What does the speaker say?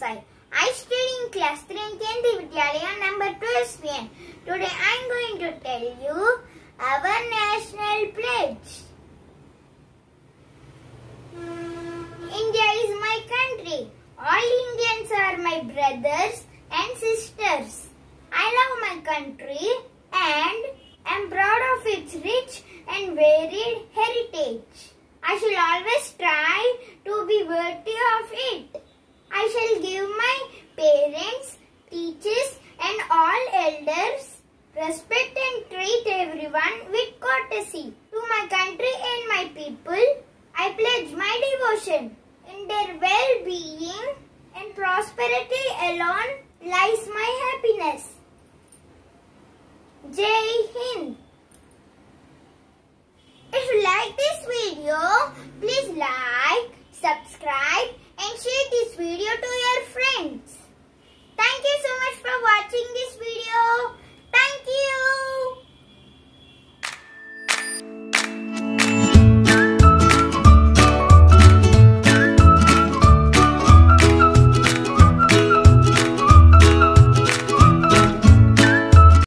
Sai. I study in class 3 in Kendriya Vidyalaya number 12 PN. Today I am going to tell you our national pledge. India is my country. All Indians are my brothers and sisters. I love my country parents, teachers and all elders respect and treat everyone with courtesy. To my country and my people, I pledge my devotion. In their well-being and prosperity alone lies my happiness. Jai Hind. If you like this video, please like, subscribe and share this